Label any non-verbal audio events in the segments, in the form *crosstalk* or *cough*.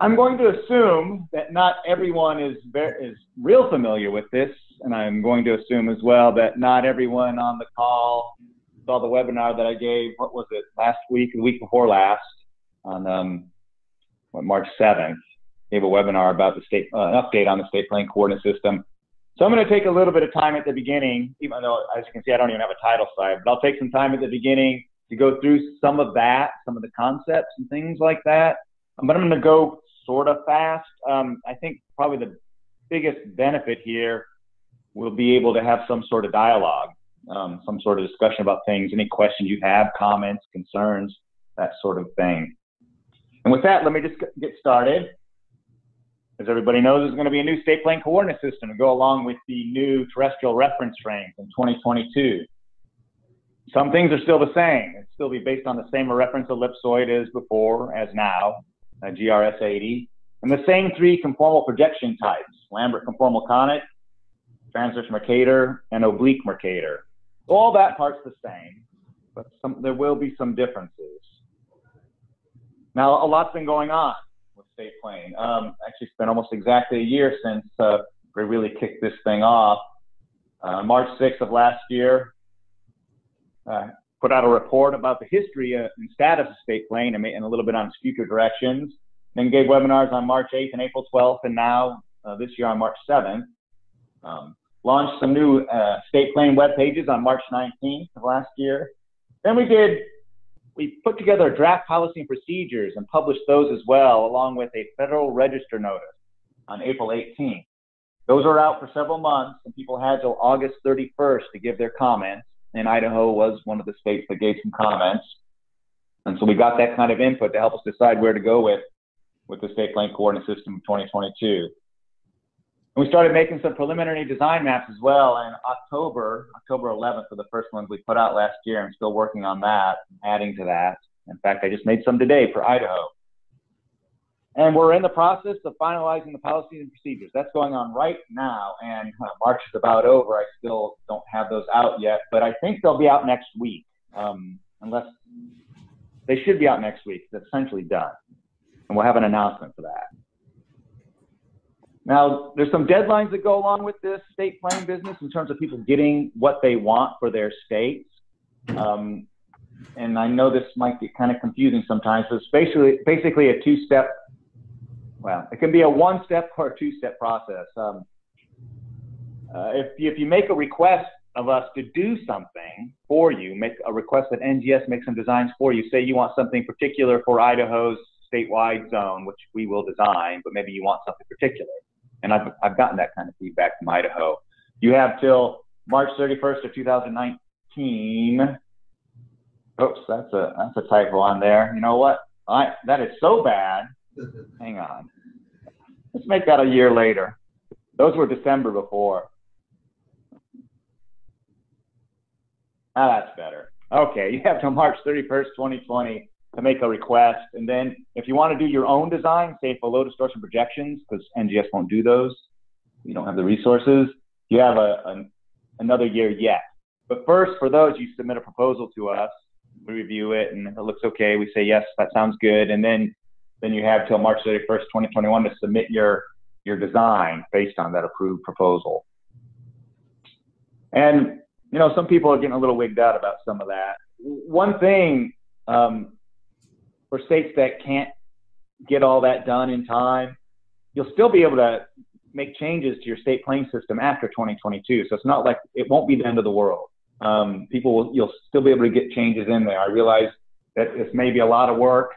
I'm going to assume that not everyone is very, is real familiar with this, and I'm going to assume as well that not everyone on the call saw the webinar that I gave. What was it? Last week, the week before last, on um, what, March 7th. Gave a webinar about the state uh, an update on the state plane coordinate system. So I'm going to take a little bit of time at the beginning, even though, as you can see, I don't even have a title slide, but I'll take some time at the beginning to go through some of that, some of the concepts and things like that. But I'm going to go sort of fast. Um, I think probably the biggest benefit here will be able to have some sort of dialogue, um, some sort of discussion about things, any questions you have, comments, concerns, that sort of thing. And with that, let me just get started. As everybody knows, there's going to be a new state plane coordinate system to go along with the new terrestrial reference frame in 2022. Some things are still the same. It'll still be based on the same reference ellipsoid as before, as now, uh, GRS 80, and the same three conformal projection types, Lambert conformal conic, transverse Mercator, and oblique Mercator. All that part's the same, but some, there will be some differences. Now, a lot's been going on with State Plane. Um, actually, it's been almost exactly a year since uh, we really kicked this thing off. Uh, March 6th of last year, uh, put out a report about the history uh, and status of State Plane and, and, a little bit on its future directions. Then gave webinars on March 8th and April 12th, and now uh, this year on March 7th. Um, launched some new uh, State Plane web pages on March 19th of last year. Then we did we put together a draft policy and procedures and published those as well, along with a Federal Register notice on April 18th. Those are out for several months, and people had till August 31st to give their comments. And Idaho was one of the states that gave some comments. And so we got that kind of input to help us decide where to go with, with the state plane coordinate system of 2022. And we started making some preliminary design maps as well in October, October 11th for the first ones we put out last year. I'm still working on that, adding to that. In fact, I just made some today for Idaho. And we're in the process of finalizing the policies and procedures. That's going on right now, and uh, March is about over. I still don't have those out yet, but I think they'll be out next week, um, unless they should be out next week. It's essentially done, and we'll have an announcement for that. Now, there's some deadlines that go along with this state plane business in terms of people getting what they want for their states. Um, and I know this might get kind of confusing sometimes. So it's basically basically a two-step. Well, it can be a one-step or a two-step process. Um, uh, if you, if you make a request of us to do something for you, make a request that NGS makes some designs for you. Say you want something particular for Idaho's statewide zone, which we will design, but maybe you want something particular and I've, I've gotten that kind of feedback from Idaho. You have till March 31st of 2019. Oops, that's a that's a typo on there. You know what? I that is so bad. *laughs* Hang on. Let's make that a year later. Those were December before. Ah, that's better. Okay, you have till March 31st, 2020 to make a request. And then if you want to do your own design, say for low distortion projections, because NGS won't do those, you don't have the resources, you have a, a, another year yet. But first, for those, you submit a proposal to us. We review it, and if it looks okay, we say yes, that sounds good, and then then you have till March 31st, 2021, to submit your your design based on that approved proposal. And you know, some people are getting a little wigged out about some of that. One thing um, for states that can't get all that done in time, you'll still be able to make changes to your state plane system after 2022. So it's not like it won't be the end of the world. Um, people will, you'll still be able to get changes in there. I realize that this may be a lot of work.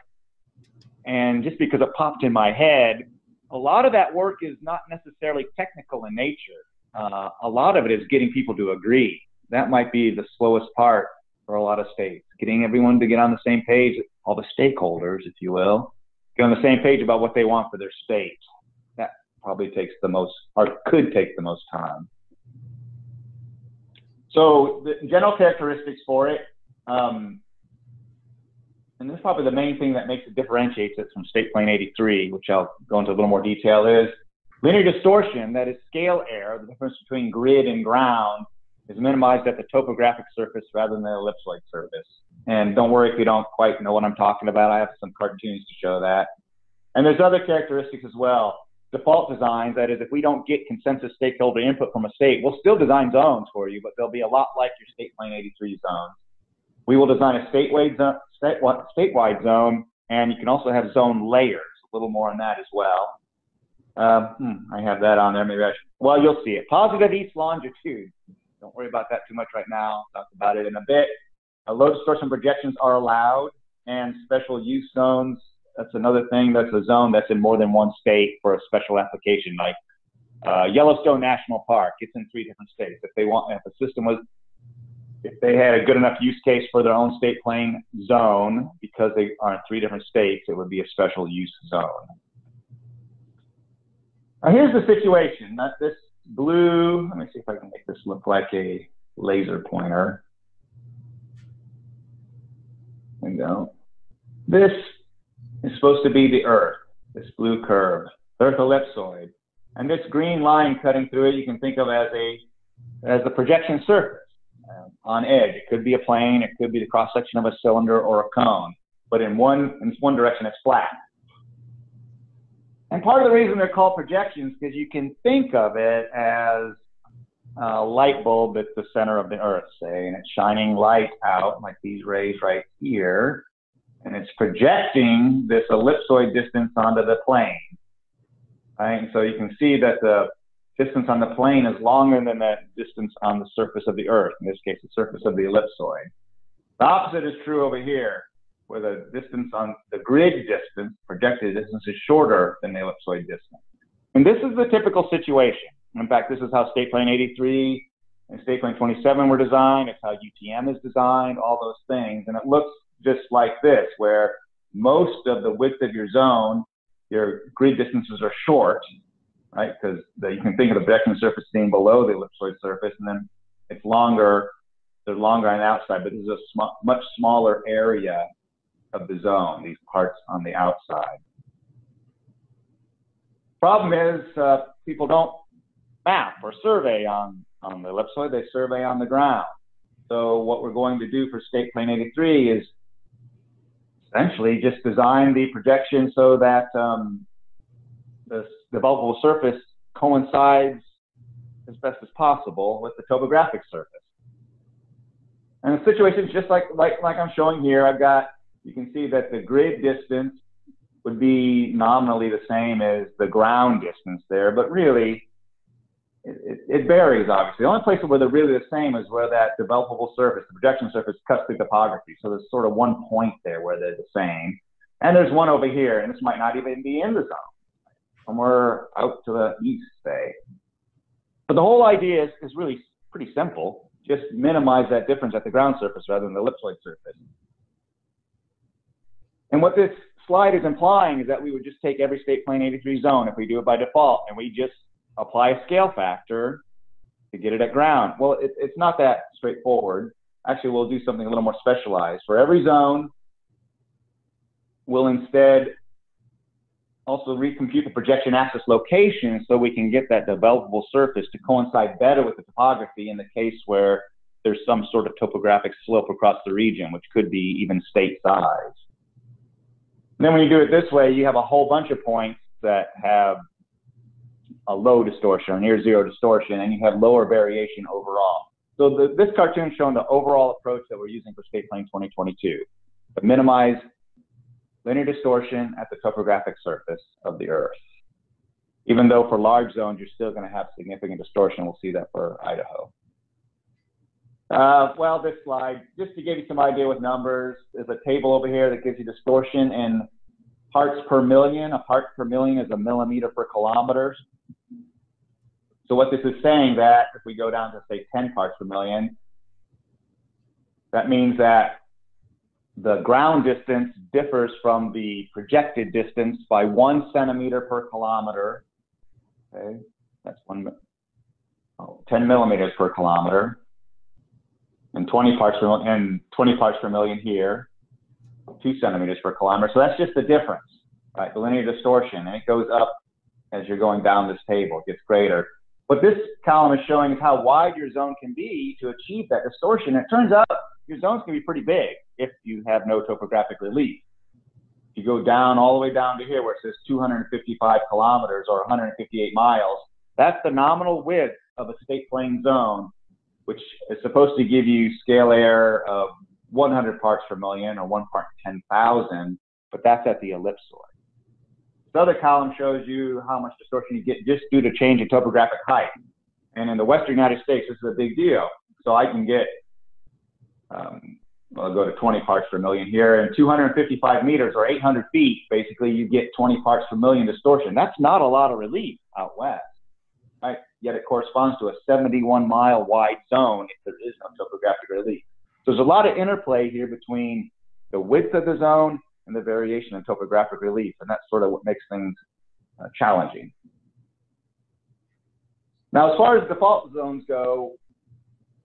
And just because it popped in my head, a lot of that work is not necessarily technical in nature. Uh, a lot of it is getting people to agree. That might be the slowest part for a lot of states, getting everyone to get on the same page all the stakeholders, if you will, get on the same page about what they want for their state. That probably takes the most, or could take the most time. So the general characteristics for it, um, and this is probably the main thing that makes it differentiates it from State Plane 83, which I'll go into a little more detail, is linear distortion, that is scale error, the difference between grid and ground, is minimized at the topographic surface rather than the ellipsoid surface. And don't worry if you don't quite know what I'm talking about. I have some cartoons to show that. And there's other characteristics as well. Default designs, that is, if we don't get consensus stakeholder input from a state, we'll still design zones for you, but they'll be a lot like your State Plane 83 zones. We will design a statewide zone, statewide zone, and you can also have zone layers. A little more on that as well. Um, hmm, I have that on there. Maybe I should. Well, you'll see it. Positive east longitude. Don't worry about that too much right now. Talk about it in a bit. Uh, low distortion projections are allowed, and special use zones. That's another thing. That's a zone that's in more than one state for a special application, like uh, Yellowstone National Park. It's in three different states. If they want, if the system was, if they had a good enough use case for their own state plane zone, because they are in three different states, it would be a special use zone. Now here's the situation. That this blue, let me see if I can make this look like a laser pointer. There we go. This is supposed to be the Earth, this blue curve, Earth ellipsoid. And this green line cutting through it, you can think of as a as the projection surface Uh, on edge. It could be a plane, it could be the cross section of a cylinder or a cone, but in one in one direction it's flat. And part of the reason they're called projections because you can think of it as a light bulb at the center of the Earth, say, and it's shining light out like these rays right here, and it's projecting this ellipsoid distance onto the plane. Right? And so you can see that the distance on the plane is longer than that distance on the surface of the Earth, in this case, the surface of the ellipsoid. The opposite is true over here where the distance on the grid distance, projected distance, is shorter than the ellipsoid distance. And this is the typical situation. In fact, this is how State Plane 83 and State Plane 27 were designed. It's how UTM is designed, all those things. And it looks just like this, where most of the width of your zone, your grid distances are short, right? Because you can think of the projection surface being below the ellipsoid surface, and then it's longer, they're longer on the outside, but this is a sm much smaller area of the zone, these parts on the outside. Problem is, uh, people don't map or survey on, on the ellipsoid, they survey on the ground. So what we're going to do for State Plane 83 is essentially just design the projection so that um, the developable surface coincides as best as possible with the topographic surface. And the situation is just like, like, like I'm showing here. I've got you can see that the grid distance would be nominally the same as the ground distance there, but really it, it, it, varies obviously. The only place where they're really the same is where that developable surface, the projection surface, cuts through topography. So there's sort of one point there where they're the same. And there's one over here, and this might not even be in the zone, somewhere out to the east, say. But the whole idea is, is really pretty simple. Just minimize that difference at the ground surface rather than the ellipsoid surface. And what this slide is implying is that we would just take every state plane 83 zone if we do it by default and we just apply a scale factor to get it at ground. Well, it, it's not that straightforward. Actually, we'll do something a little more specialized. For every zone, we'll instead also recompute the projection axis location so we can get that developable surface to coincide better with the topography in the case where there's some sort of topographic slope across the region, which could be even state size. And then when you do it this way, you have a whole bunch of points that have a low distortion or near zero distortion, and you have lower variation overall. So the, this cartoon showing the overall approach that we're using for State Plane 2022 to minimize linear distortion at the topographic surface of the Earth. Even though for large zones, you're still going to have significant distortion. We'll see that for Idaho. Uh, well, this slide, just to give you some idea with numbers, there's a table over here that gives you distortion in parts per million. A part per million is a millimeter per kilometer. So what this is saying that if we go down to say 10 parts per million, that means that the ground distance differs from the projected distance by one centimeter per kilometer. Okay, that's one, oh, 10 millimeters per kilometer and 20 parts per million, and 20 parts per million here, two centimeters per kilometer. So that's just the difference, right? The linear distortion, and it goes up as you're going down this table. It gets greater. What this column is showing is how wide your zone can be to achieve that distortion. it turns out your zones can be pretty big if you have no topographic relief. If you go down all the way down to here where it says 255 kilometers or 158 miles. That's the nominal width of a state plane zone, which is supposed to give you scale error of 100 parts per million or 1 part in 10,000, but that's at the ellipsoid. The other column shows you how much distortion you get just due to change in topographic height. And in the western United States, this is a big deal. So I can get, um, I'll go to 20 parts per million here, and 255 meters or 800 feet, basically you get 20 parts per million distortion. That's not a lot of relief out west, right? Yet it corresponds to a 71 mile wide zone if there is no topographic relief. So there's a lot of interplay here between the width of the zone and the variation in topographic relief, and that's sort of what makes things uh, challenging. Now, as far as default zones go,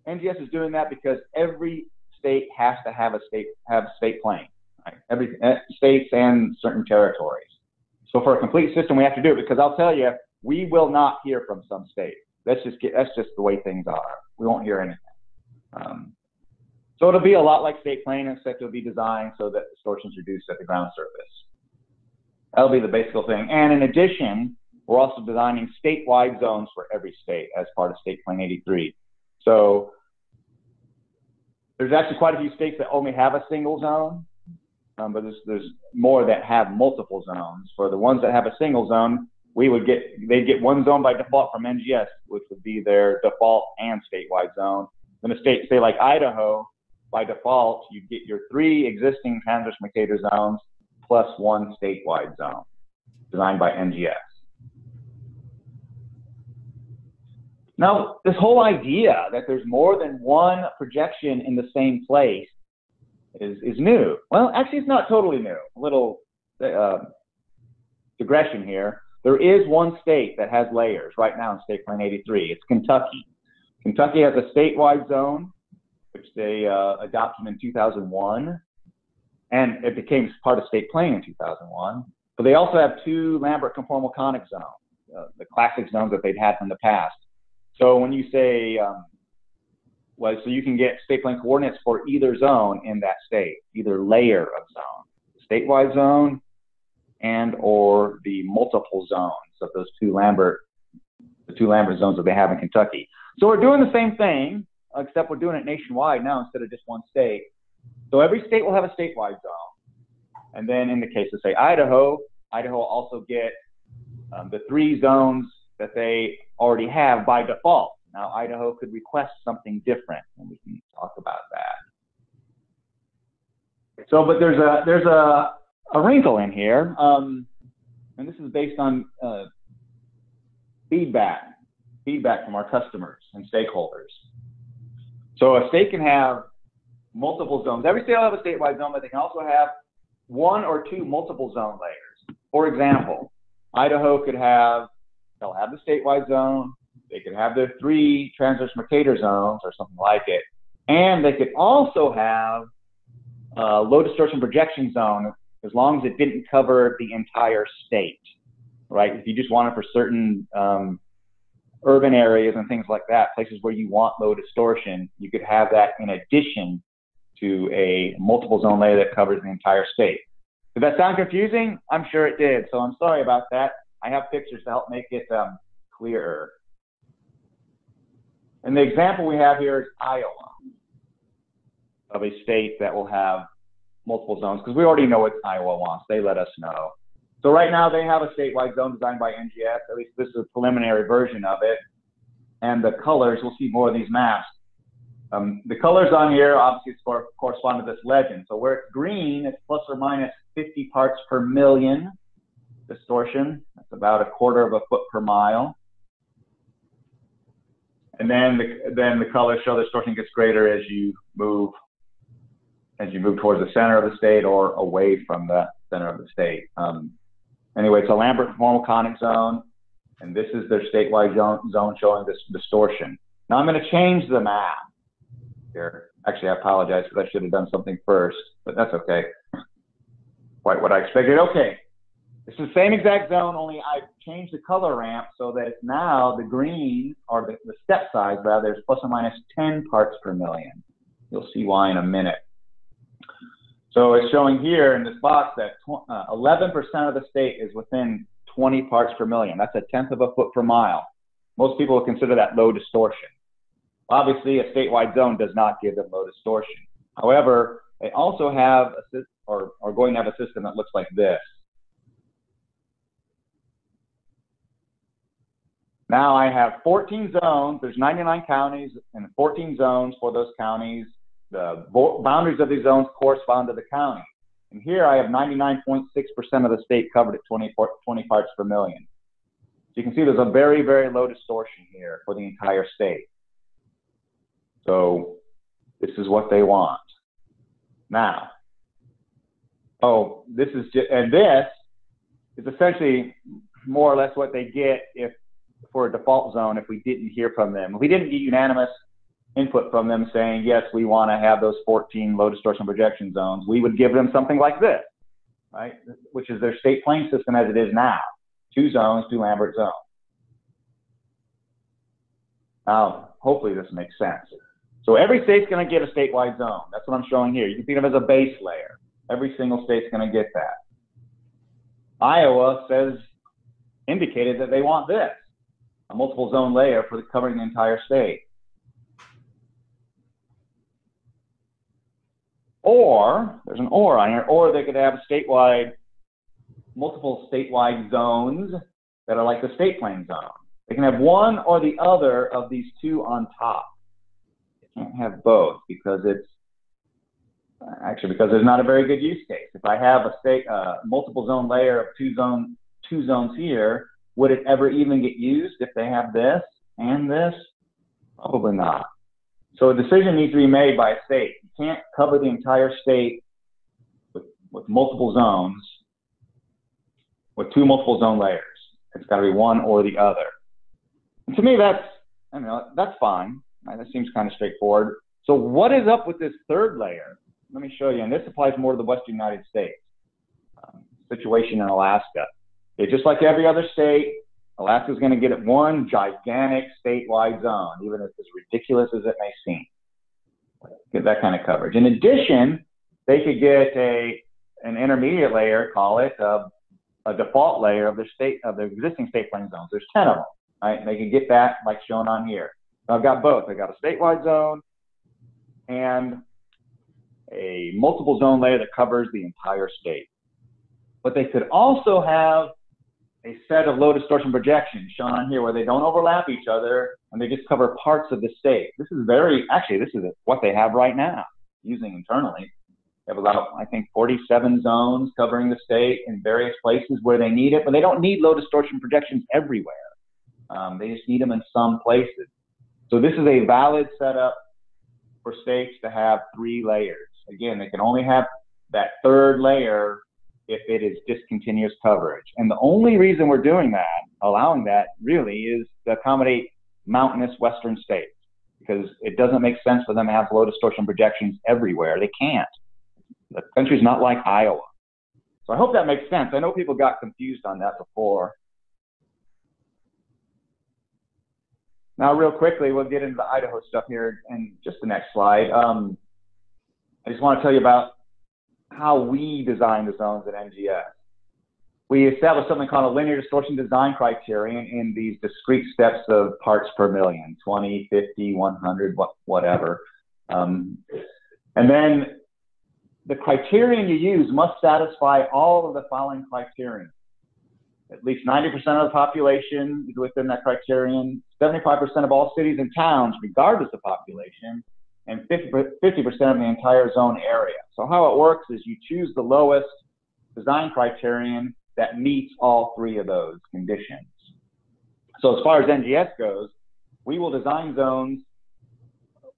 NGS is doing that because every state has to have a state have state plane, right? Every uh, states and certain territories. So for a complete system, we have to do it because I'll tell you, we will not hear from some states. That's just get, that's just the way things are. We won't hear anything. Um, so it'll be a lot like state plane, except it'll be designed so that distortion's is reduced at the ground surface. That'll be the basic thing. And in addition, we're also designing statewide zones for every state as part of State Plane 83. So there's actually quite a few states that only have a single zone, um, but there's, there's more that have multiple zones. For the ones that have a single zone, we would get they'd get one zone by default from NGS, which would be their default and statewide zone. In a state, say like Idaho, by default, you get your three existing transverse Mercator zones plus one statewide zone designed by NGS. Now, this whole idea that there's more than one projection in the same place is, is new. Well, actually, it's not totally new. A little uh, digression here. There is one state that has layers right now in State Plane 83. It's Kentucky. Kentucky has a statewide zone, which they uh, adopted in 2001, and it became part of State Plane in 2001. But they also have two Lambert conformal conic zones, uh, the classic zones that they've had from the past. So when you say, um, well, so you can get state plane coordinates for either zone in that state, either layer of zone, statewide zone and or the multiple zones of those two Lambert, the two Lambert zones that they have in Kentucky. So we're doing the same thing, except we're doing it nationwide now instead of just one state. So every state will have a statewide zone. And then in the case of say Idaho, Idaho will also get um, the three zones that they already have by default. Now, Idaho could request something different, and we can talk about that. So, but there's a there's a, a wrinkle in here, um, and this is based on uh, feedback feedback from our customers and stakeholders. So, a state can have multiple zones. Every state will have a statewide zone, but they can also have one or two multiple zone layers. For example, Idaho could have They'll have the statewide zone. They could have their three transverse Mercator zones or something like it. And they could also have a low distortion projection zone as long as it didn't cover the entire state, right? If you just want it for certain um, urban areas and things like that, places where you want low distortion, you could have that in addition to a multiple zone layer that covers the entire state. Did that sound confusing? I'm sure it did. So I'm sorry about that. I have pictures to help make it um, clearer. And the example we have here is Iowa, of a state that will have multiple zones, because we already know what Iowa wants. They let us know. So right now they have a statewide zone designed by NGS. At least this is a preliminary version of it. And the colors, we'll see more of these maps. Um, the colors on here obviously correspond to this legend. So where it's green, it's plus or minus 50 parts per million distortion. That's about a quarter of a foot per mile. And then the, then the colors show distortion gets greater as you move as you move towards the center of the state or away from the center of the state. Um, anyway, it's a Lambert conformal conic zone, and this is their statewide zone, zone showing this distortion. Now I'm going to change the map here. Actually, I apologize because I should have done something first, but that's okay. Quite what I expected. Okay, it's the same exact zone, only I've changed the color ramp so that it's now the green, or the, the step size rather, is plus or minus 10 parts per million. You'll see why in a minute. So it's showing here in this box that 11% uh, of the state is within 20 parts per million. That's a tenth of a foot per mile. Most people would consider that low distortion. Obviously, a statewide zone does not give them low distortion. However, they also have a, or are going to have a system that looks like this. Now I have 14 zones. There's 99 counties and 14 zones for those counties. The boundaries of these zones correspond to the county. And here I have 99.6% of the state covered at 20, 20 parts per million. So you can see there's a very, very low distortion here for the entire state. So this is what they want. Now, oh, this is just, and this is essentially more or less what they get if for a default zone if we didn't hear from them. If we didn't get unanimous input from them saying, yes, we want to have those 14 low distortion projection zones, we would give them something like this, right? Which is their state plane system as it is now. Two zones, two Lambert zones. Now, hopefully this makes sense. So every state's going to get a statewide zone. That's what I'm showing here. You can think of it as a base layer. Every single state's going to get that. Iowa says, indicated that they want this, a multiple zone layer for the, covering the entire state. Or, there's an or on here, or they could have statewide, multiple statewide zones that are like the state plane zone. They can have one or the other of these two on top They can't have both because it's actually because there's not a very good use case. If I have a state uh, multiple zone layer of two zone two zones here, would it ever even get used if they have this and this? Probably not. So a decision needs to be made by a state. You can't cover the entire state with, with multiple zones with two multiple zone layers. It's got to be one or the other. And to me, that's I that's fine. Right, that seems kind of straightforward. So what is up with this third layer? Let me show you, and this applies more to the Western United States. Um, situation in Alaska. Just like every other state, Alaska is going to get it one gigantic statewide zone, even if it's ridiculous as it may seem. Get that kind of coverage. In addition, they could get a an intermediate layer, call it a, a default layer of the state of the existing state plane zones. There's 10 of them, right? And they can get that like shown on here. I've got both. I got a statewide zone and a multiple zone layer that covers the entire state. But they could also have a set of low distortion projections shown on here where they don't overlap each other and they just cover parts of the state. This is very, actually, this is what they have right now using internally. They have about, I think, 47 zones covering the state in various places where they need it, but they don't need low distortion projections everywhere. Um, they just need them in some places. So this is a valid setup for states to have three layers. Again, they can only have that third layer if it is discontinuous coverage. And the only reason we're doing that, allowing that really is to accommodate mountainous western states because it doesn't make sense for them to have low distortion projections everywhere. They can't. The country's not like Iowa. So I hope that makes sense. I know people got confused on that before. Now, real quickly, we'll get into the Idaho stuff here in just the next slide. Um, I just want to tell you about how we design the zones at NGS. We established something called a linear distortion design criterion in these discrete steps of parts per million 20, 50, 100, whatever. Um, and then the criterion you use must satisfy all of the following criteria. At least 90% of the population is within that criterion. 75% of all cities and towns, regardless of population, and 50, 50% of the entire zone area. So how it works is you choose the lowest design criterion that meets all three of those conditions. So as far as NGS goes, we will design zones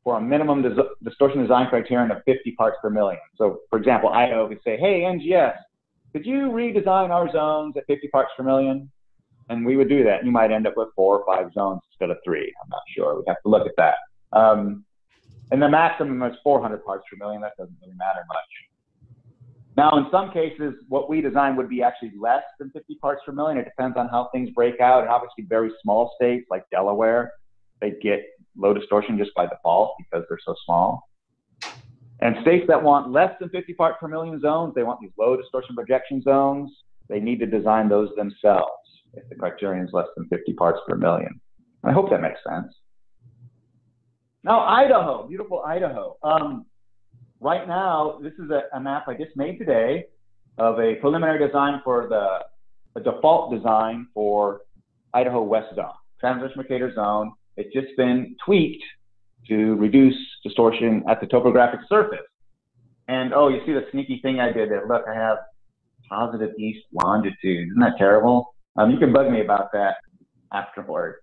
for a minimum dis distortion design criterion of 50 parts per million. So for example, Idaho could say, hey, NGS, could you redesign our zones at 50 parts per million? And we would do that. You might end up with four or five zones instead of three. I'm not sure. We'd have to look at that. Um, and the maximum is 400 parts per million. That doesn't really matter much. Now, in some cases, what we design would be actually less than 50 parts per million. It depends on how things break out. And obviously, very small states like Delaware, they get low distortion just by default because they're so small. And states that want less than 50 parts per million zones, they want these low distortion projection zones, they need to design those themselves if the criterion is less than 50 parts per million. I hope that makes sense. Now, Idaho, beautiful Idaho. Um, right now, this is a, a, map I just made today of a preliminary design for the a default design for Idaho West Zone, transverse Mercator zone. It's just been tweaked to reduce distortion at the topographic surface. And oh, you see the sneaky thing I did there. Look, I have positive east longitude. Isn't that terrible? Um, you can bug me about that afterwards.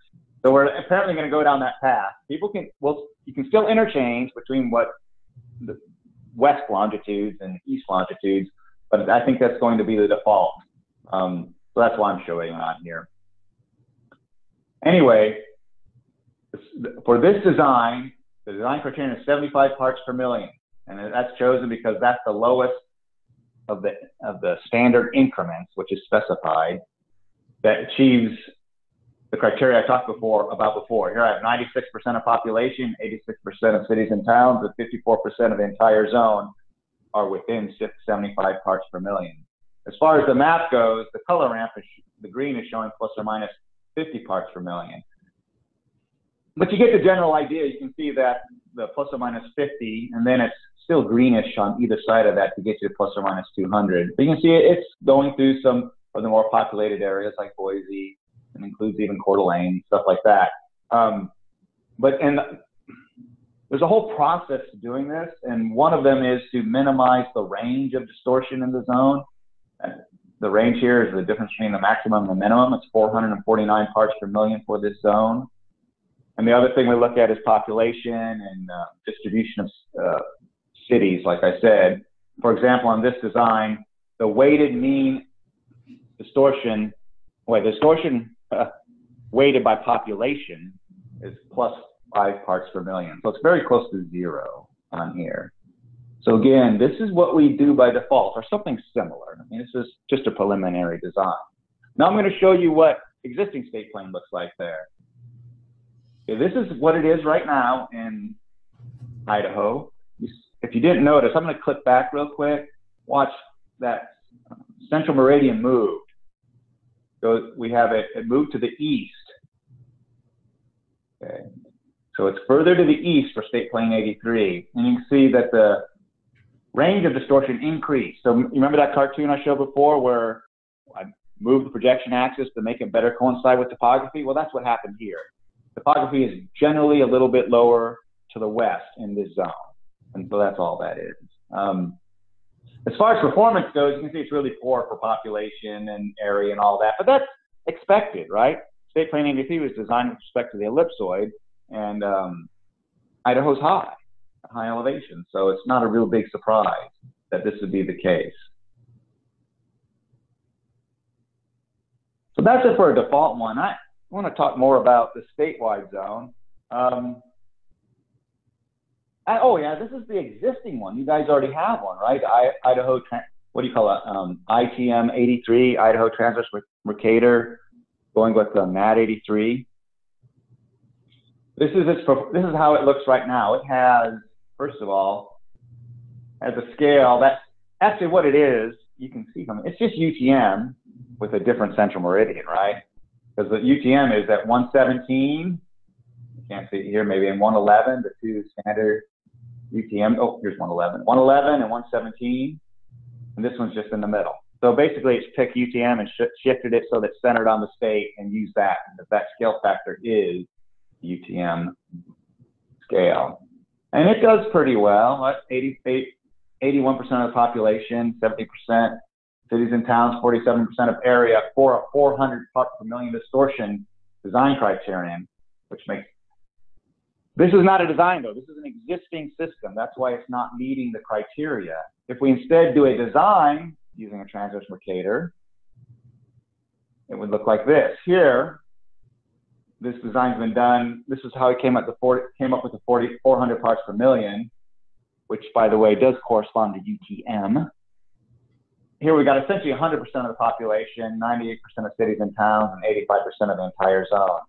So we're apparently going to go down that path. People can, well, you can still interchange between what the west longitudes and east longitudes, but I think that's going to be the default. Um, so that's why I'm showing on here. Anyway, for this design, the design criterion is 75 parts per million. And that's chosen because that's the lowest of the, of the standard increments, which is specified, that achieves the criteria I talked before about before. Here I have 96% of population, 86% of cities and towns, and 54% of the entire zone are within 75 parts per million. As far as the map goes, the color ramp is the green is showing plus or minus 50 parts per million. But you get the general idea. You can see that the plus or minus 50, and then it's still greenish on either side of that to get you to plus or minus 200. But you can see it's going through some of the more populated areas like Boise, and includes even Coeur d'Alene, stuff like that. Um, but and there's a whole process to doing this, and one of them is to minimize the range of distortion in the zone. The range here is the difference between the maximum and the minimum. It's 449 parts per million for this zone. And the other thing we look at is population and uh, distribution of uh, cities, like I said. For example, on this design, the weighted mean distortion, wait, distortion *laughs* weighted by population is plus five parts per million. So it's very close to zero on here. So again, this is what we do by default or something similar. I mean, this is just a preliminary design. Now I'm going to show you what existing state plane looks like there. Okay, this is what it is right now in Idaho. If you didn't notice, I'm going to click back real quick. Watch that um, central meridian move. So we have it, it moved to the east. Okay. So it's further to the east for state plane 83. And you can see that the range of distortion increased. So you remember that cartoon I showed before where I moved the projection axis to make it better coincide with topography? Well, that's what happened here. Topography is generally a little bit lower to the west in this zone. And so that's all that is. Um, as far as performance goes, you can see it's really poor for population and area and all that, but that's expected, right? State Plane 83 was designed with respect to the ellipsoid, and um, Idaho's high, high elevation, so it's not a real big surprise that this would be the case. So that's it for a default one. I want to talk more about the statewide zone. Um, I, oh yeah, this is the existing one. You guys already have one, right? I, Idaho, what do you call it? Um, ITM 83, Idaho Transverse Mercator, going with the NAD 83. This is its, this is how it looks right now. It has, first of all, has a scale. That's actually what it is. You can see from it. It's just UTM with a different central meridian, right? Because the UTM is at 117. You can't see it here, maybe in 111, the two standard UTM. Oh, here's 111. 111 and 117. And this one's just in the middle. So basically, it's picked UTM and sh shifted it so that it's centered on the state and use that. Because that scale factor is UTM scale. And it does pretty well. 88, 81% of the population, 70% cities and towns, 47% of area for a 400 parts per million distortion design criterion, which makes this is not a design though. This is an existing system. That's why it's not meeting the criteria. If we instead do a design using a transverse Mercator, it would look like this. Here, this design's been done. This is how it came up, the 40, came up with the 40, 400 parts per million, which by the way does correspond to UTM. Here we got essentially 100% of the population, 98% of cities and towns, and 85% of the entire zone.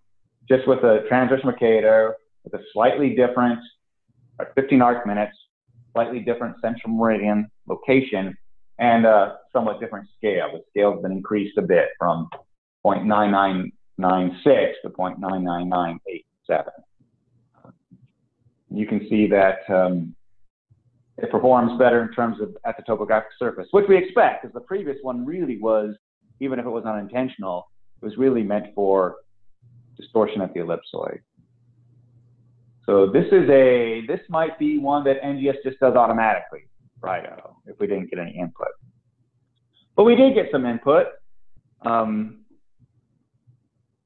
Just with a transverse Mercator, with a slightly different 15 arc minutes, slightly different central meridian location and a somewhat different scale. The scale has been increased a bit from 0.9996 to 0.99987. You can see that um, it performs better in terms of at the topographic surface, which we expect, because the previous one really was, even if it was unintentional, it was really meant for distortion at the ellipsoid. So this is a, this might be one that NGS just does automatically, right, if we didn't get any input. But we did get some input. Um,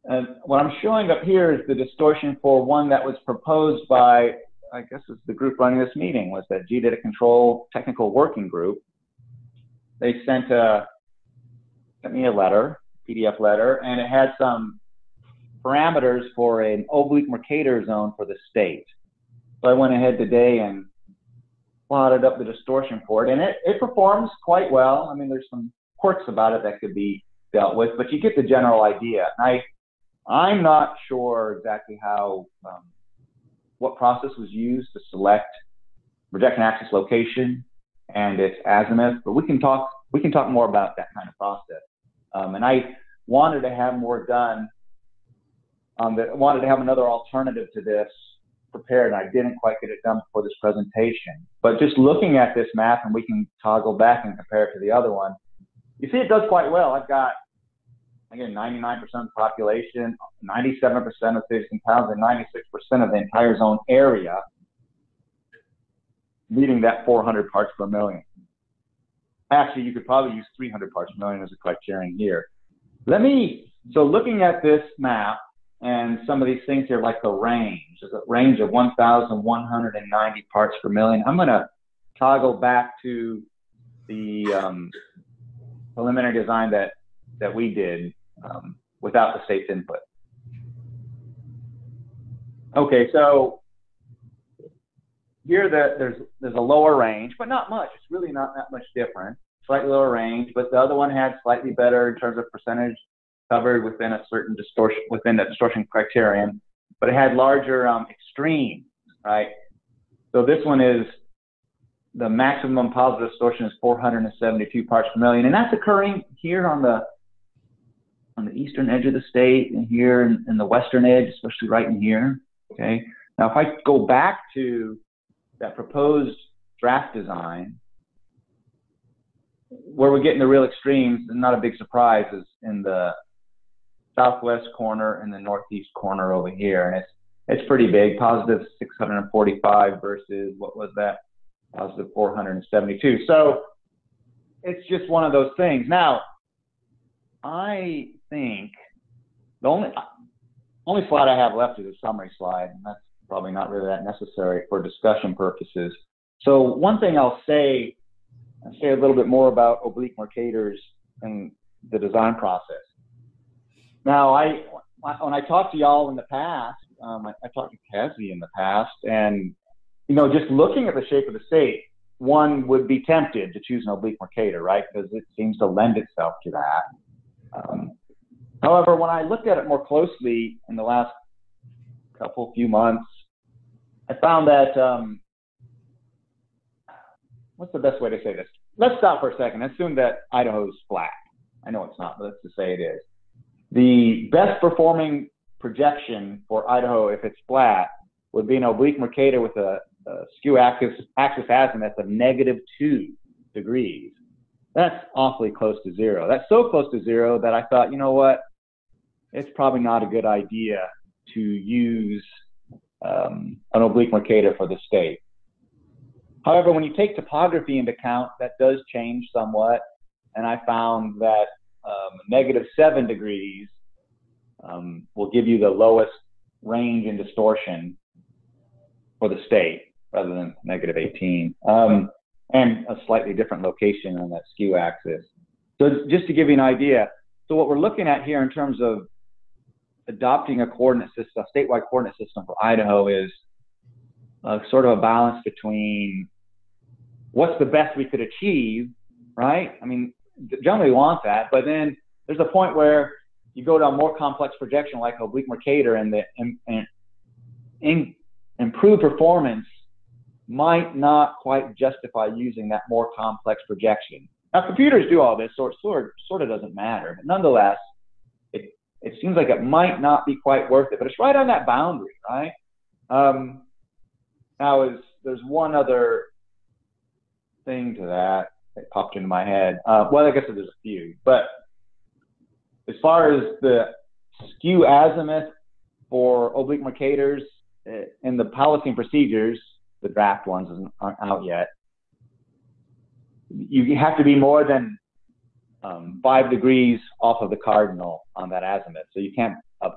and what I'm showing up here is the distortion for one that was proposed by, I guess it's the group running this meeting, was that Geodetic Control Technical Working Group. They sent, a, sent me a letter, PDF letter, and it had some parameters for an oblique Mercator zone for the state. So I went ahead today and plotted up the distortion for it, and it, it performs quite well. I mean, there's some quirks about it that could be dealt with, but you get the general idea. I, I'm not sure exactly how, um, what process was used to select projection axis location and its azimuth, but we can talk, we can talk more about that kind of process. Um, and I wanted to have more done um, that wanted to have another alternative to this prepared, and I didn't quite get it done before this presentation. But just looking at this map, and we can toggle back and compare it to the other one, you see it does quite well. I've got, again, 99% of the population, 97% of cities and towns, and 96% of the entire zone area meeting that 400 parts per million. Actually, you could probably use 300 parts per million as a criterion here. Let me, so looking at this map, and some of these things here, like the range, there's a range of 1,190 parts per million. I'm going to toggle back to the um, preliminary design that, that we did um, without the state's input. Okay, so here the, there's, there's a lower range, but not much. It's really not that much different. Slightly lower range, but the other one had slightly better in terms of percentage covered within a certain distortion within that distortion criterion, but it had larger um, extremes, right? So this one is the maximum positive distortion is 472 parts per million, and that's occurring here on the on the eastern edge of the state and here in, in the western edge, especially right in here. Okay. Now, if I go back to that proposed draft design, where we're getting the real extremes, and not a big surprise, is in the southwest corner and the northeast corner over here. And it's, it's pretty big, positive 645 versus what was that? Positive 472. So it's just one of those things. Now, I think the only only slide I have left is a summary slide, and that's probably not really that necessary for discussion purposes. So one thing I'll say, I'll say a little bit more about oblique Mercators and the design process. Now, I when I talked to y'all in the past, um, I, I, talked to Cassie in the past, and you know, just looking at the shape of the state, one would be tempted to choose an oblique Mercator, right? Because it seems to lend itself to that. Um, however, when I looked at it more closely in the last couple few months, I found that um, what's the best way to say this? Let's stop for a second. Assume that Idaho's flat. I know it's not, but let's just say it is. The best performing projection for Idaho, if it's flat, would be an oblique Mercator with a, a skew axis, axis azimuth of negative two degrees. That's awfully close to zero. That's so close to zero that I thought, you know what? It's probably not a good idea to use um, an oblique Mercator for the state. However, when you take topography into account, that does change somewhat. And I found that um, negative seven degrees um, will give you the lowest range in distortion for the state rather than negative 18, um, and a slightly different location on that skew axis. So just to give you an idea, so what we're looking at here in terms of adopting a coordinate system, a statewide coordinate system for Idaho is uh, sort of a balance between what's the best we could achieve, right? I mean, generally want that, but then there's a point where you go to a more complex projection like oblique Mercator and the and, and improved performance might not quite justify using that more complex projection. Now, computers do all this, so it sort, sort of doesn't matter. But nonetheless, it, it seems like it might not be quite worth it. But it's right on that boundary, right? Um, now, is there's one other thing to that that popped into my head. Uh, well, I guess there's a few. But as far as the skew azimuth for oblique Mercators uh, in the policy and procedures, the draft ones aren't out yet. You have to be more than um, five degrees off of the cardinal on that azimuth. So you can't uh,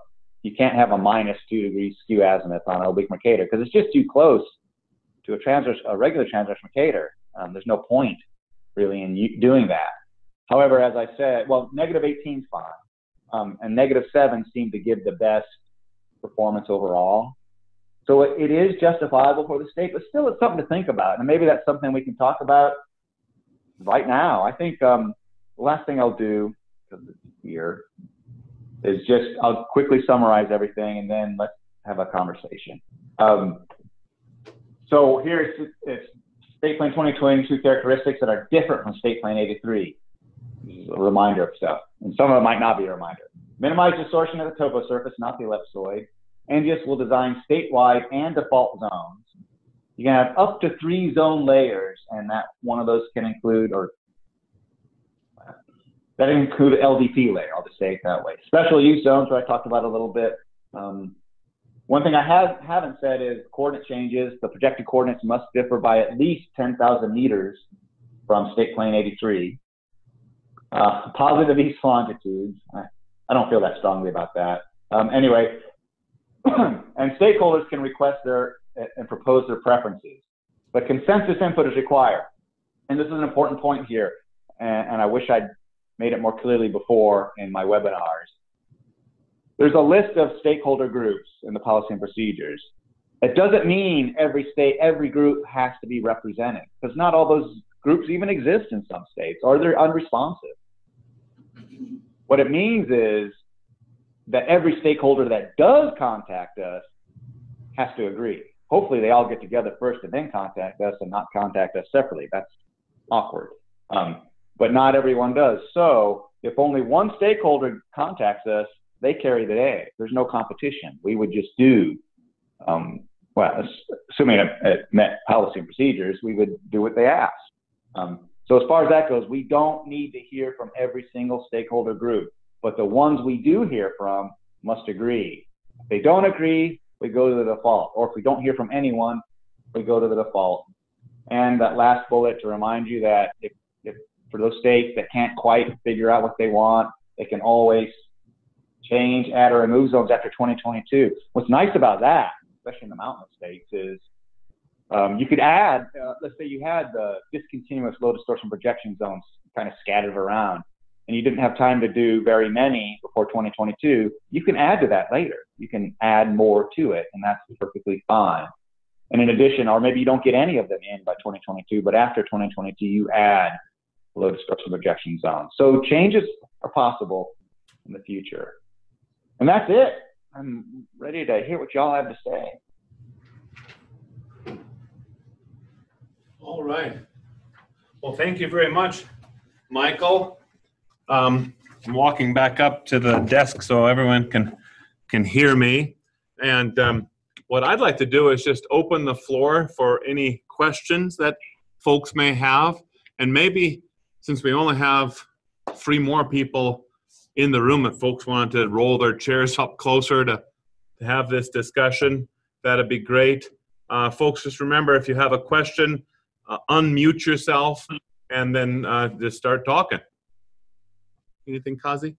you can't have a minus two degree skew azimuth on an oblique Mercator because it's just too close to a transverse a regular transverse Mercator. Um, there's no point really in doing that. However, as I said, well, negative 18 is fine, um, and negative seven seemed to give the best performance overall. So it, it is justifiable for the state, but still it's something to think about. And maybe that's something we can talk about right now. I think um, the last thing I'll do, because it's here, is just I'll quickly summarize everything and then let's have a conversation. Um, so here it's, it's State Plane 2022 characteristics that are different from State Plane 83. This is a reminder of stuff. And some of it might not be a reminder. Minimize distortion of the topo surface, not the ellipsoid. NGS will design statewide and default zones. You can have up to three zone layers, and that one of those can include, or that include LDP layer. I'll just say it that way. Special use zones, where I talked about a little bit. Um, one thing I have, haven't said is coordinate changes. The projected coordinates must differ by at least 10,000 meters from state plane 83. Uh, positive east longitudes. I, I, don't feel that strongly about that. Um, anyway, *clears throat* and stakeholders can request their and propose their preferences. But consensus input is required. And this is an important point here. And, and I wish I'd made it more clearly before in my webinars. There's a list of stakeholder groups in the policy and procedures. It doesn't mean every state, every group has to be represented because not all those groups even exist in some states or they're unresponsive. What it means is that every stakeholder that does contact us has to agree. Hopefully, they all get together first and then contact us and not contact us separately. That's awkward. Um, but not everyone does. So, if only one stakeholder contacts us, they carry the day. There's no competition. We would just do, um, well, assuming it, it, met policy and procedures, we would do what they ask. Um, so as far as that goes, we don't need to hear from every single stakeholder group, but the ones we do hear from must agree. If they don't agree, we go to the default. Or if we don't hear from anyone, we go to the default. And that last bullet to remind you that if, if for those states that can't quite figure out what they want, they can always change, add, or remove zones after 2022. What's nice about that, especially in the mountain states, is um, you could add, uh, let's say you had the discontinuous low distortion projection zones kind of scattered around, and you didn't have time to do very many before 2022. You can add to that later. You can add more to it, and that's perfectly fine. And in addition, or maybe you don't get any of them in by 2022, but after 2022, you add low distortion projection zones. So changes are possible in the future. And that's it. I'm ready to hear what y'all have to say. All right. Well, thank you very much, Michael. Um, I'm walking back up to the desk so everyone can can hear me. And um, what I'd like to do is just open the floor for any questions that folks may have. And maybe since we only have three more people in the room if folks wanted to roll their chairs up closer to, to have this discussion. That'd be great. Uh, folks, just remember if you have a question, uh, unmute yourself and then uh, just start talking. Anything, Kazi?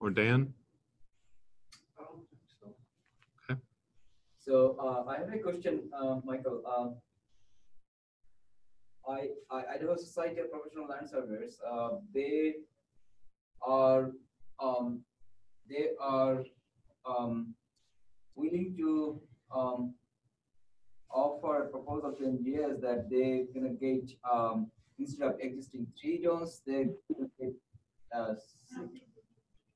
Or Dan? Okay. So uh, I have a question, uh, Michael. I, I, Idaho Society of Professional Land Surveyors, uh, they are um, they are um, willing to um, offer a proposal to NGS that they gonna get um, instead of existing three zones, they get uh,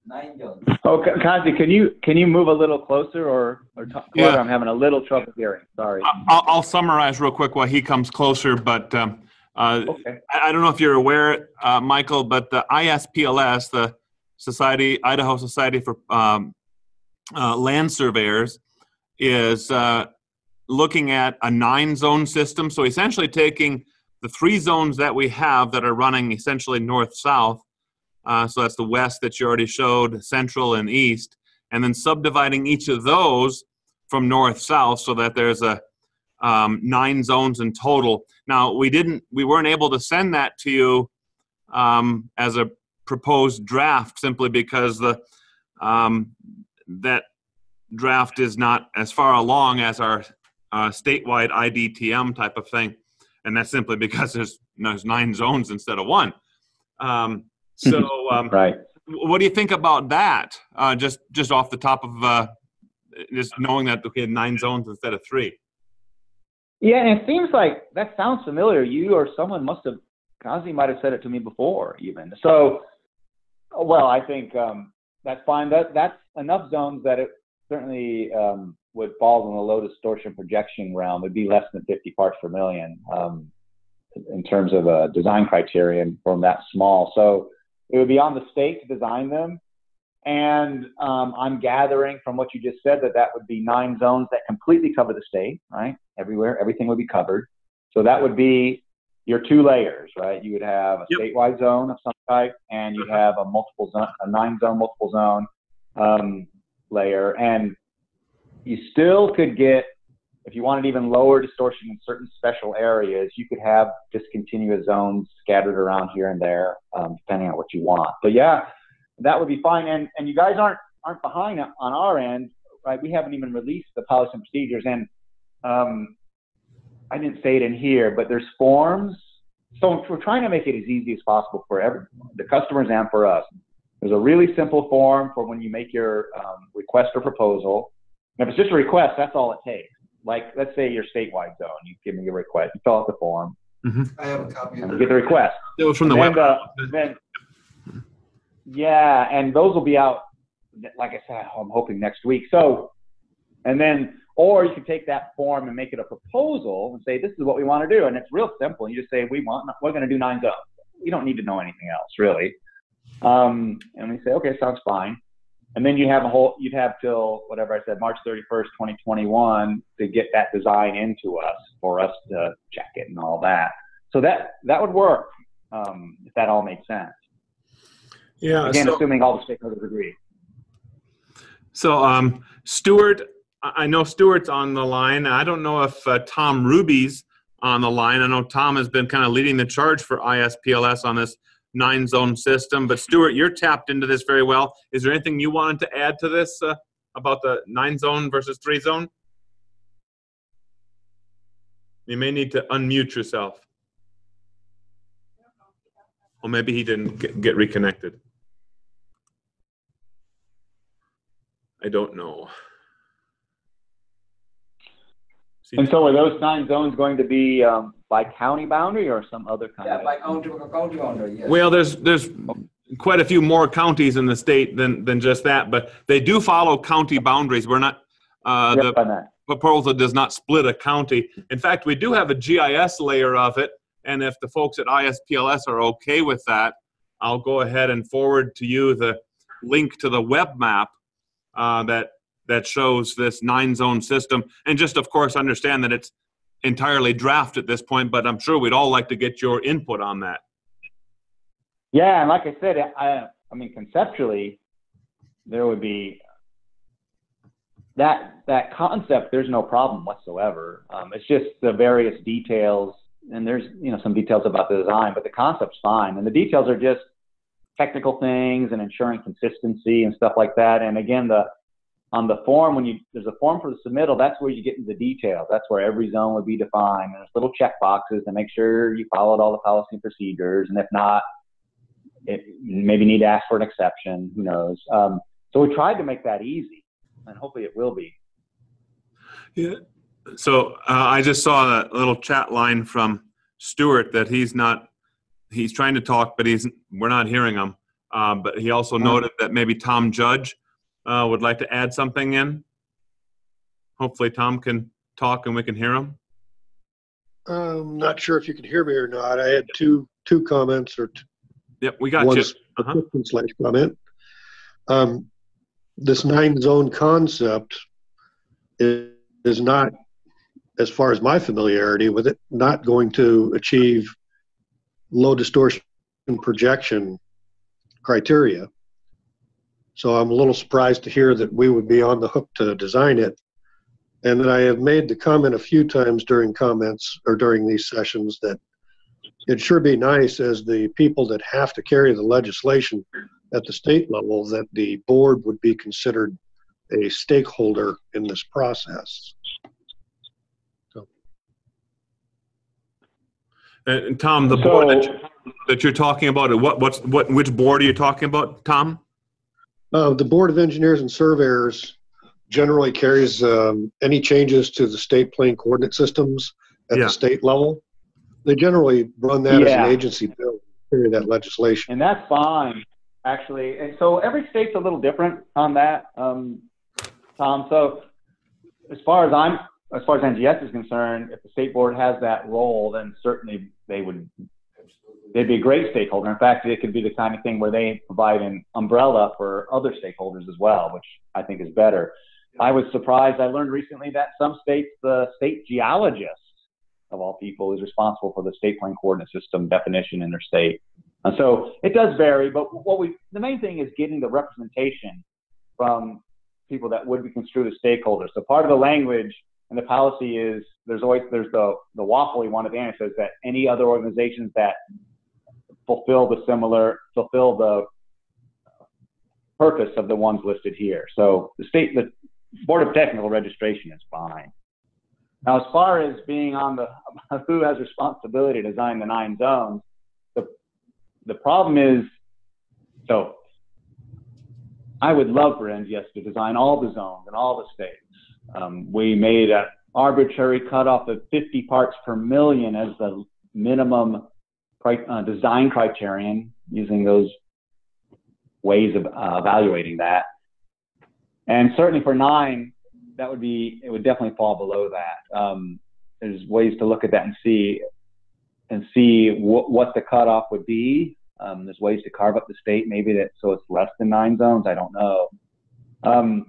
nine zones. Oh, Kazi, can you, can you move a little closer or, or talk? Yeah. I'm having a little trouble hearing, sorry. I- I'll, I'll summarize real quick while he comes closer, but um, uh, Okay, I I don't know if you're aware, uh, Michael, but the ISPLS, the Society, Idaho Society for um, uh, Land Surveyors, is uh, looking at a nine zone system. So essentially taking the three zones that we have that are running essentially north south. Uh, so that's the west that you already showed, central and east, and then subdividing each of those from north south so that there's a um, nine zones in total. Now we didn't, we weren't able to send that to you um, as a proposed draft simply because the um, that draft is not as far along as our uh, statewide IDTM type of thing, and that's simply because there's there's nine zones instead of one. Um, so, *laughs* um, right. what do you think about that? Uh, just just off the top of uh, just knowing that we had nine zones instead of three. Yeah, and it seems like that sounds familiar. You or someone must have, Kazi might have said it to me before, even. So, well, I think um, that's fine. That that's enough zones that it certainly um, would fall in the low distortion projection realm. It'd be less than 50 parts per million um, in terms of a design criterion from that small. So it would be on the state to design them. And um, I'm gathering from what you just said that that would be nine zones that completely cover the state, right? Everywhere, everything would be covered. So that would be your two layers, right? You would have a Yep. statewide zone of some type, and you'd have a multiple zone, a nine zone, multiple zone um, layer. And you still could get, if you wanted even lower distortion in certain special areas, you could have discontinuous zones scattered around here and there, um, depending on what you want. But yeah, that would be fine. And and you guys aren't aren't behind on our end, right? We haven't even released the policy and procedures, and um, I didn't say it in here, but there's forms. So we're trying to make it as easy as possible for every, the customers and for us. There's a really simple form for when you make your um, request or proposal. And if it's just a request, that's all it takes. Like, let's say your statewide zone, you give me a request, you fill out the form, I have a copy and of we get the request. It was from the And web. then, uh, then, yeah, and those will be out, like I said, I'm hoping next week. So, and then, or you can take that form and make it a proposal and say, this is what we want to do. And it's real simple. You just say, we want, we're going to do nine zones. You don't need to know anything else, really. Um, and we say, okay, sounds fine. And then you have a whole, you'd have till whatever I said, March 31st, 2021 to get that design into us for us to check it and all that. So that, that would work, um, if that all made sense. Yeah. Again, so- assuming all the stakeholders agree. So, um, Stuart, I I know Stuart's on the line. I don't know if uh, Tom Ruby's on the line. I know Tom has been kind of leading the charge for ISPLS on this nine zone system. But Stuart, you're tapped into this very well. Is there anything you wanted to add to this uh, about the nine zone versus three zone? You may need to unmute yourself. Or maybe he didn't get, get reconnected. I don't know. See- And so are those nine zones going to be um, by county boundary or some other kind Yeah, of? by county, county boundary, yes. Well, there's there's quite a few more counties in the state than than just that, but they do follow county boundaries. We're not uh, Yep, the proposal does not split a county. In fact, we do have a GIS layer of it, and if the folks at ISPLS are okay with that, I'll go ahead and forward to you the link to the web map uh, that that shows this nine zone system, and just of course understand that it's entirely draft at this point. But I'm sure we'd all like to get your input on that. Yeah, and like I said, I, I mean, conceptually, there would be that that concept. There's no problem whatsoever. Um, it's just the various details, and there's you know some details about the design, but the concept's fine, and the details are just technical things and ensuring consistency and stuff like that. And again, the on the form when you there's a form for the submittal, that's where you get into the details. That's where every zone would be defined. And there's little check boxes to make sure you followed all the policy and procedures, and if not, it maybe need to ask for an exception. Who knows? Um, so we tried to make that easy, and hopefully it will be. Yeah. So uh, I just saw a little chat line from Stuart that he's not, he's trying to talk, but he's, we're not hearing him. Um, but he also noted that maybe Tom Judge uh, would like to add something in. Hopefully, Tom can talk and we can hear him. I'm not sure if you can hear me or not. I had two, two comments or t- Yep, we got one you. Uh-huh. slash comment. Um, this nine zone concept is, is not, as far as my familiarity with it, not going to achieve low distortion projection criteria. So I'm a little surprised to hear that we would be on the hook to design it. And that I have made the comment a few times during comments or during these sessions that it'd sure be nice as the people that have to carry the legislation at the state level that the board would be considered a stakeholder in this process. And, and Tom, the board that, So- you- that you're talking about, what, what's, what, which board are you talking about, Tom? Uh, the Board of Engineers and Surveyors generally carries um, any changes to the state plane coordinate systems at Yeah. the state level. They generally run that as an agency bill, carry that legislation. And that's fine, actually. And so every state's a little different on that, um, Tom. So as far as I'm, as far as NGS is concerned, if the state board has that role, then certainly they would, they'd be a great stakeholder. In fact, it could be the kind of thing where they provide an umbrella for other stakeholders as well, which I think is better. I was surprised. I learned recently that some states, the state geologist of all people is responsible for the state plane coordinate system definition in their state. And so it does vary, but what we the main thing is getting the representation from people that would be construed as stakeholders. So part of the language and the policy is there's always there's the the waffly one at the end says that any other organizations that fulfill the similar fulfill the purpose of the ones listed here. So the state the Board of Technical Registration is fine. Now, as far as being on the *laughs* who has responsibility to design the nine zones, the the problem is so I would love for NGS to design all the zones in all the states. Um, we made an arbitrary cutoff of 50 parts per million as the minimum uh, design criterion using those ways of uh, evaluating that. And certainly for nine, that would be, it would definitely fall below that. Um, there's ways to look at that and see, and see what, what the cutoff would be. Um, there's ways to carve up the state, maybe that, so it's less than nine zones. I don't know. Um,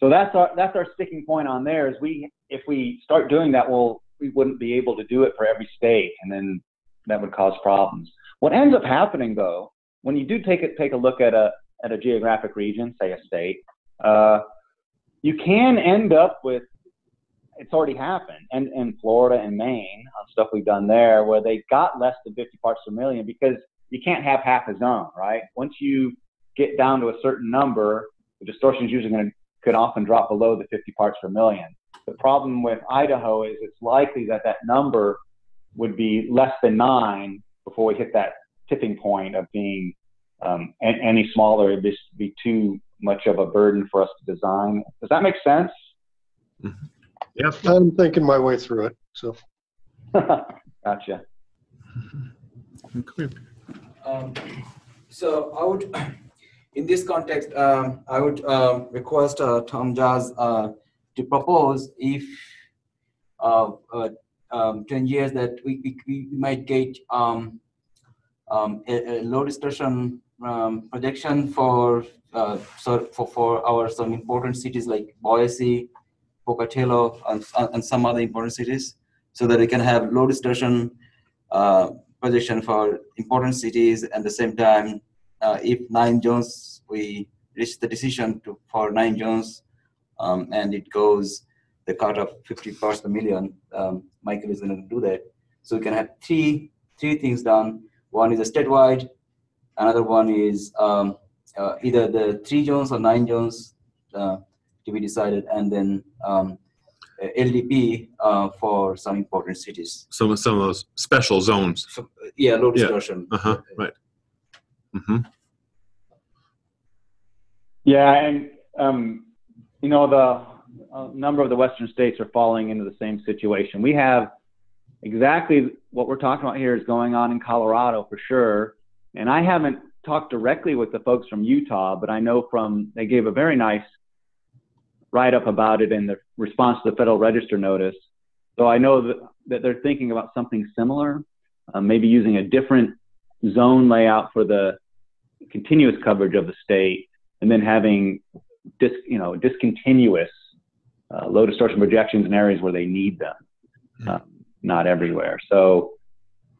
so that's our, that's our sticking point on there is we, if we start doing that, well, we wouldn't be able to do it for every state and then that would cause problems. What ends up happening though, when you do take it, take a look at a, at a geographic region, say a state, uh, you can end up with it's already happened and in Florida and Maine on stuff we've done there where they got less than 50 parts per million because you can't have half a zone, right? Once you get down to a certain number, the distortion is usually going to could often drop below the 50 parts per million. The problem with Idaho is it's likely that that number would be less than nine before we hit that tipping point of being um, a- any smaller. It'd just be too much of a burden for us to design. Does that make sense? Yep. I'm thinking my way through it, so. *laughs* gotcha. *laughs* Um, so I would, *clears throat* in this context, um, I would um, request uh, Tom Jazz uh, to propose if uh, uh, um, 10 years that we, we, we might get um, um, a, a low distortion um, projection for, uh, so for, for our some important cities like Boise, Pocatello, and, and some other important cities, so that we can have low distortion uh, projection for important cities. And the same time uh, if nine zones we reach the decision to for nine zones um, and it goes the cut of 50 parts per million um, michael is going to do that so we can have three three things done one is a statewide another one is um, uh, either the three zones or nine zones uh, to be decided and then um, ldp uh, for some important cities Some, some of those special zones. so, yeah low Yeah. distortion Uh-huh, right. hmm Yeah, and um, you know the a number of the western states are falling into the same situation. We have exactly what we're talking about here is going on in Colorado for sure, and I haven't talked directly with the folks from Utah, but I know from they gave a very nice write up about it in the response to the Federal Register notice. So I know that, that they're thinking about something similar, uh, maybe using a different zone layout for the continuous coverage of the state, and then having dis, you know discontinuous uh, low distortion projections in areas where they need them, uh, not everywhere. So,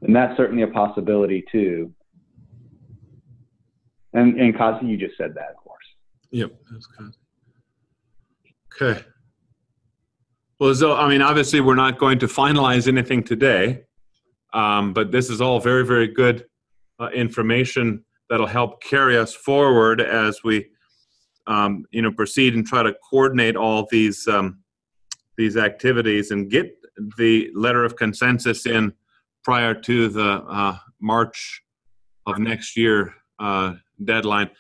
and that's certainly a possibility too. And and Kazi, you just said that, of course. Yep. That's good. Okay. Well, so, I mean, obviously, we're not going to finalize anything today, um, but this is all very, very good uh, information that'll help carry us forward as we, um, you know, proceed and try to coordinate all these um, these activities and get the letter of consensus in prior to the uh, March of next year uh, deadline.